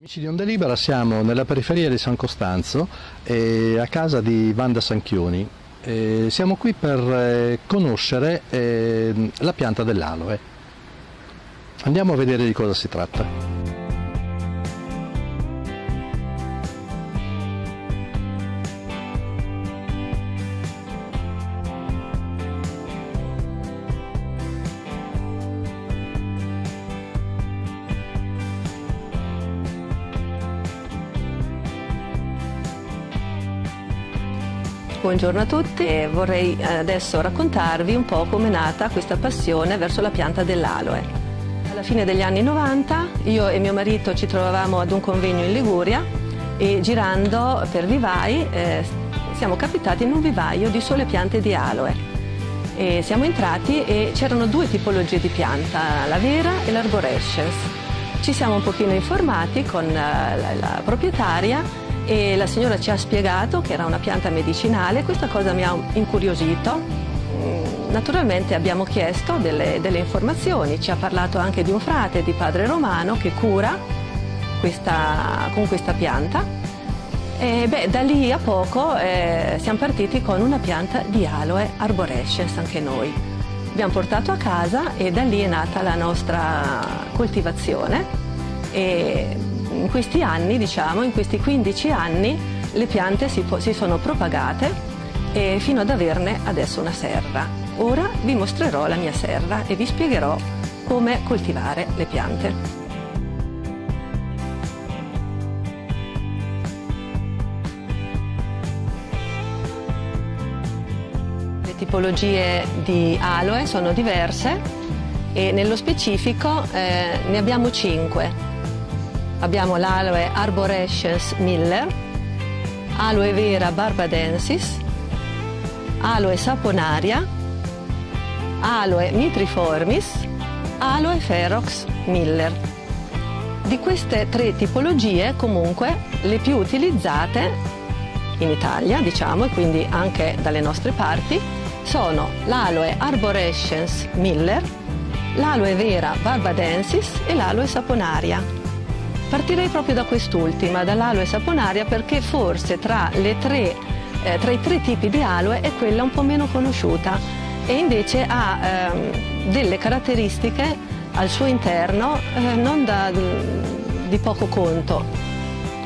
Amici di Onda Libera, siamo nella periferia di San Costanzo, eh, a casa di Vanda Sanchioni. Eh, siamo qui per eh, conoscere la pianta dell'aloe. Andiamo a vedere di cosa si tratta. Buongiorno a tutti, vorrei eh, adesso raccontarvi un po' come è nata questa passione verso la pianta dell'aloe. Alla fine degli anni 90 io e mio marito ci trovavamo ad un convegno in Liguria e girando per vivai eh, siamo capitati in un vivaio di sole piante di aloe. E siamo entrati e c'erano due tipologie di pianta, la vera e l'arborescens. Ci siamo un pochino informati con eh, la, la proprietaria e la signora ci ha spiegato che era una pianta medicinale, questa cosa mi ha incuriosito. Mm, naturalmente abbiamo chiesto delle, delle informazioni, ci ha parlato anche di un frate di padre romano che cura questa, con questa pianta. E beh, da lì a poco eh, siamo partiti con una pianta di aloe arborescens anche noi. Abbiamo portato a casa e da lì è nata la nostra coltivazione. E in questi anni, diciamo, in questi 15 anni, le piante si, si sono propagate e fino ad averne adesso una serra. Ora vi mostrerò la mia serra e vi spiegherò come coltivare le piante. Le tipologie di aloe sono diverse e nello specifico eh, ne abbiamo cinque abbiamo l'aloe arborescens miller, aloe vera barbadensis, aloe saponaria, aloe mitriformis, aloe ferox miller. Di queste tre tipologie comunque le più utilizzate in Italia, diciamo, e quindi anche dalle nostre parti, sono l'aloe arborescens miller, l'aloe vera barbadensis e l'aloe saponaria. Partirei proprio da quest'ultima, dall'aloe saponaria, perché forse tra, tre, eh, tra, i tre tipi di aloe è quella un po' meno conosciuta e invece ha ehm, delle caratteristiche al suo interno eh, non da, di poco conto.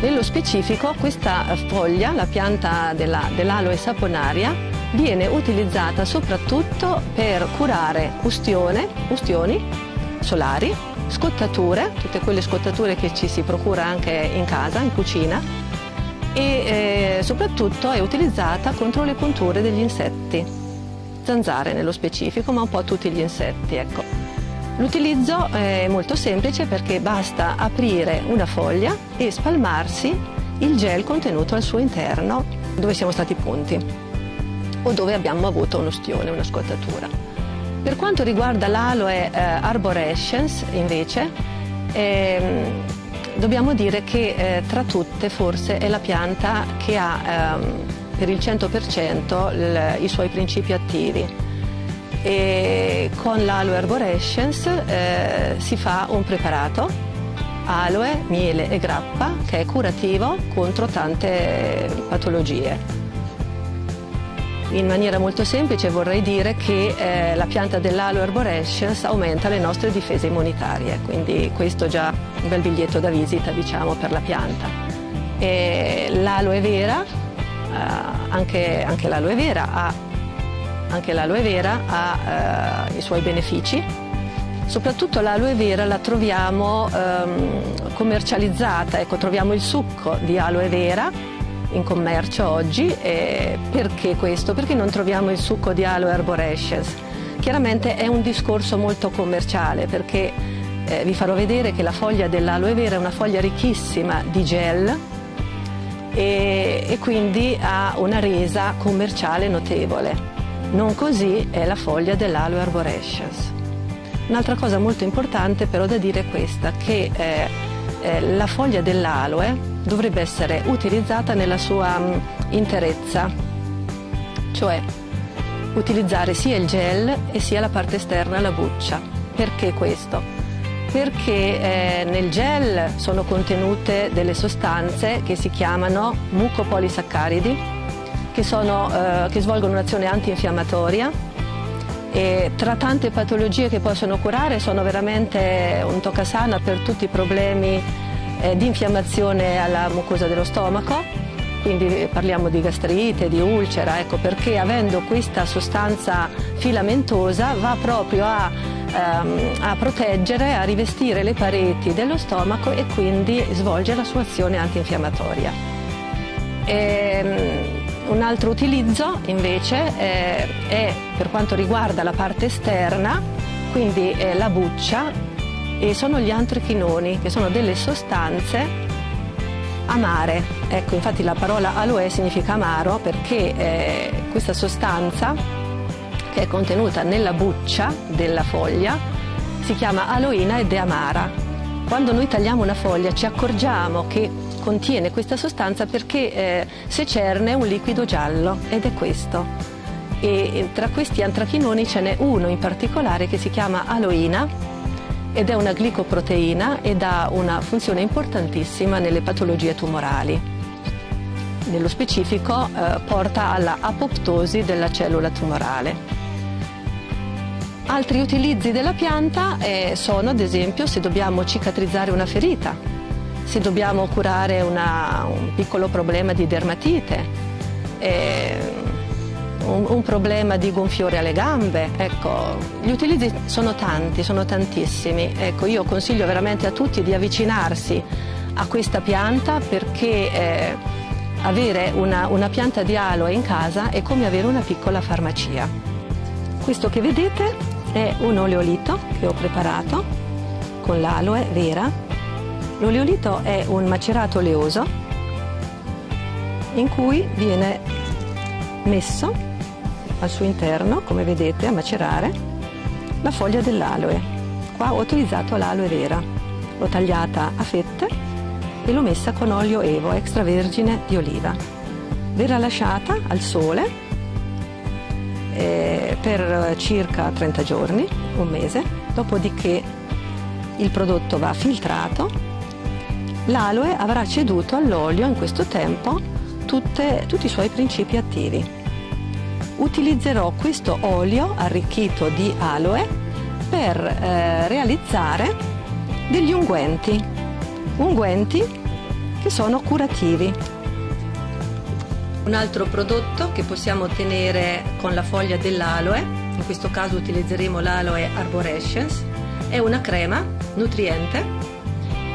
Nello specifico questa foglia, la pianta della, dell'aloe saponaria, viene utilizzata soprattutto per curare ustione, ustioni solari scottature, tutte quelle scottature che ci si procura anche in casa, in cucina e eh, soprattutto è utilizzata contro le punture degli insetti, zanzare nello specifico, ma un po' tutti gli insetti. Ecco. L'utilizzo è molto semplice perché basta aprire una foglia e spalmarsi il gel contenuto al suo interno dove siamo stati punti o dove abbiamo avuto un ostione, una scottatura. Per quanto riguarda l'aloe eh, arborescens, invece, ehm, dobbiamo dire che eh, tra tutte forse è la pianta che ha ehm, per il 100% il, i suoi principi attivi. E con l'aloe arborescens eh, si fa un preparato aloe, miele e grappa che è curativo contro tante patologie. In maniera molto semplice vorrei dire che eh, la pianta dell'aloe arborescens aumenta le nostre difese immunitarie, quindi questo già un bel biglietto da visita diciamo, per la pianta. l'aloe vera, eh, anche, anche l'aloe vera ha, vera ha eh, i suoi benefici, soprattutto l'aloe vera la troviamo ehm, commercializzata, ecco, troviamo il succo di aloe vera in commercio oggi. E perché questo? Perché non troviamo il succo di aloe arborescens? Chiaramente è un discorso molto commerciale perché eh, vi farò vedere che la foglia dell'aloe vera è una foglia ricchissima di gel e, e quindi ha una resa commerciale notevole. Non così è la foglia dell'aloe arborescens. Un'altra cosa molto importante però da dire è questa, che eh, eh, la foglia dell'aloe dovrebbe essere utilizzata nella sua mm, interezza, cioè utilizzare sia il gel e sia la parte esterna, la buccia. Perché questo? Perché eh, nel gel sono contenute delle sostanze che si chiamano mucopolisaccaridi, che, sono, eh, che svolgono un'azione antinfiammatoria e tra tante patologie che possono curare sono veramente un toccasana per tutti i problemi eh, di infiammazione alla mucosa dello stomaco quindi parliamo di gastrite, di ulcera, ecco perché avendo questa sostanza filamentosa va proprio a, ehm, a proteggere, a rivestire le pareti dello stomaco e quindi svolge la sua azione antinfiammatoria. E, ehm, un altro utilizzo invece eh, è per quanto riguarda la parte esterna, quindi eh, la buccia e sono gli antrachinoni che sono delle sostanze amare. Ecco, infatti la parola aloe significa amaro perché eh, questa sostanza che è contenuta nella buccia della foglia si chiama aloina ed è amara. Quando noi tagliamo una foglia ci accorgiamo che contiene questa sostanza perché eh, se cerne un liquido giallo ed è questo. E tra questi antrachinoni ce n'è uno in particolare che si chiama aloina ed è una glicoproteina ed ha una funzione importantissima nelle patologie tumorali. Nello specifico eh, porta alla apoptosi della cellula tumorale. Altri utilizzi della pianta eh, sono ad esempio se dobbiamo cicatrizzare una ferita, se dobbiamo curare una, un piccolo problema di dermatite, un, un, problema di gonfiore alle gambe. Ecco, gli utilizzi sono tanti, sono tantissimi. Ecco, io consiglio veramente a tutti di avvicinarsi a questa pianta perché eh, avere una, una pianta di aloe in casa è come avere una piccola farmacia. Questo che vedete è un oleolito che ho preparato con l'aloe vera. L'oleolito è un macerato oleoso in cui viene messo al suo interno, come vedete, a macerare la foglia dell'aloe. Qua ho utilizzato l'aloe vera, l'ho tagliata a fette e l'ho messa con olio evo extravergine di oliva. Verrà lasciata al sole eh, per circa 30 giorni, un mese, dopodiché il prodotto va filtrato. L'aloe avrà ceduto all'olio in questo tempo tutte, tutti i suoi principi attivi utilizzerò questo olio arricchito di aloe per eh, realizzare degli unguenti, unguenti che sono curativi. Un altro prodotto che possiamo ottenere con la foglia dell'aloe, in questo caso utilizzeremo l'aloe arborescens, è una crema nutriente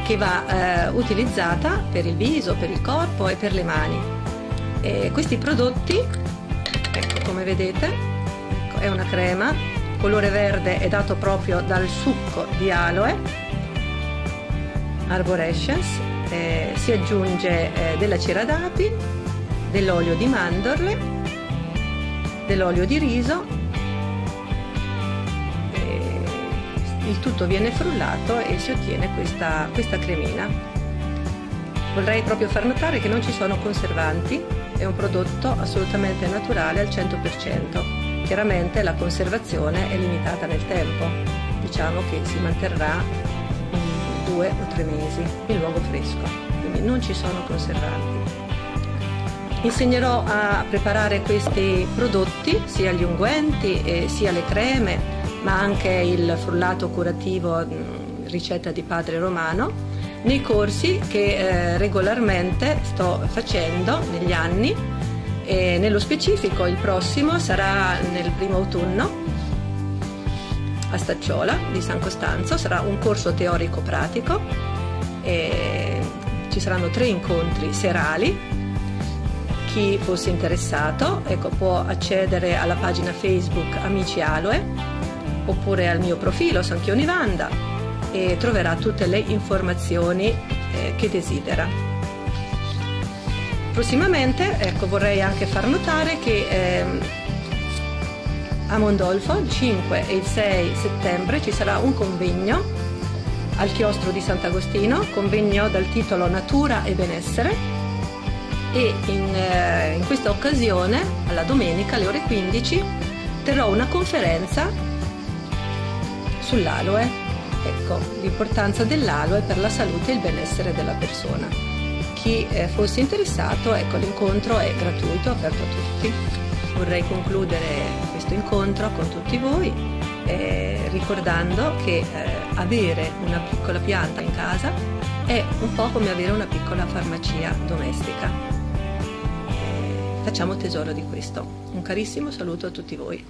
che va eh, utilizzata per il viso, per il corpo e per le mani. E questi prodotti come vedete ecco, è una crema colore verde è dato proprio dal succo di aloe arborescens eh, si aggiunge eh, della cera d'api dell'olio di mandorle dell'olio di riso il tutto viene frullato e si ottiene questa, questa cremina vorrei proprio far notare che non ci sono conservanti è un prodotto assolutamente naturale al 100%. Chiaramente la conservazione è limitata nel tempo, diciamo che si manterrà due o tre mesi in luogo fresco, quindi non ci sono conservanti. Insegnerò a preparare questi prodotti, sia gli unguenti sia le creme, ma anche il frullato curativo ricetta di padre romano nei corsi che eh, regolarmente sto facendo negli anni. E nello specifico il prossimo sarà nel primo autunno a Stacciola di San Costanzo, sarà un corso teorico-pratico ci saranno tre incontri serali. Chi fosse interessato ecco, può accedere alla pagina Facebook Amici Aloe oppure al mio profilo Sanchioni Vanda e troverà tutte le informazioni eh, che desidera. Prossimamente ecco, vorrei anche far notare che ehm, a Mondolfo il 5 e il 6 settembre ci sarà un convegno al chiostro di Sant'Agostino, convegno dal titolo Natura e benessere e in, eh, in questa occasione, alla domenica alle ore 15, terrò una conferenza sull'aloe, ecco, l'importanza dell'aloe per la salute e il benessere della persona. Chi eh, fosse interessato, ecco, l'incontro è gratuito, aperto a tutti. Vorrei concludere questo incontro con tutti voi eh, ricordando che eh, avere una piccola pianta in casa è un po' come avere una piccola farmacia domestica. Facciamo tesoro di questo. Un carissimo saluto a tutti voi.